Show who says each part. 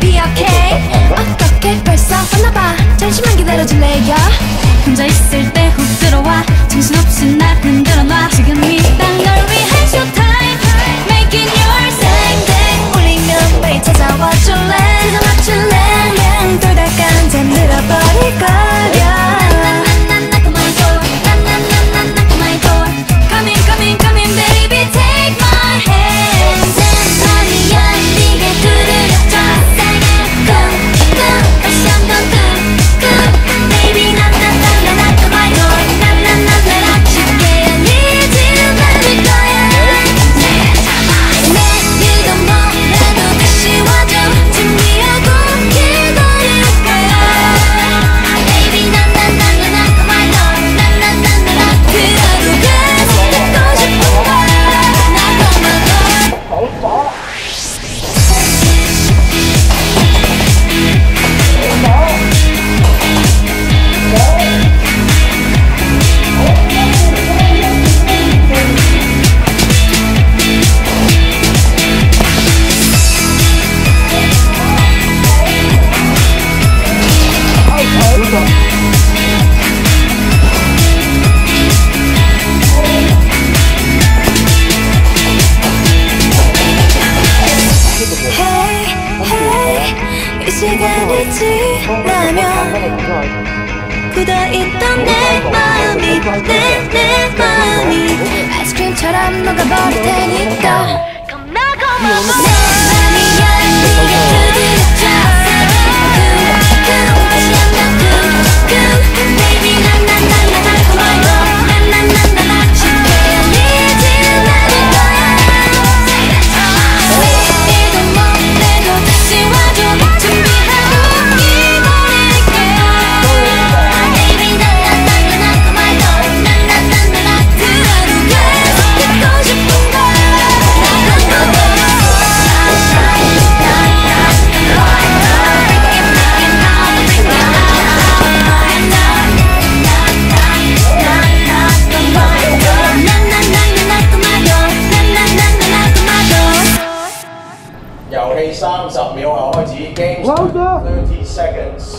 Speaker 1: be okay 어떻게 벌써 왔나 봐 그 시간이 지나면 굳어있던 내 마음이 내 내 마음이 아이스크림처럼 녹아버릴 테니까 겁나 고마워 三十秒後開始，game thirty seconds。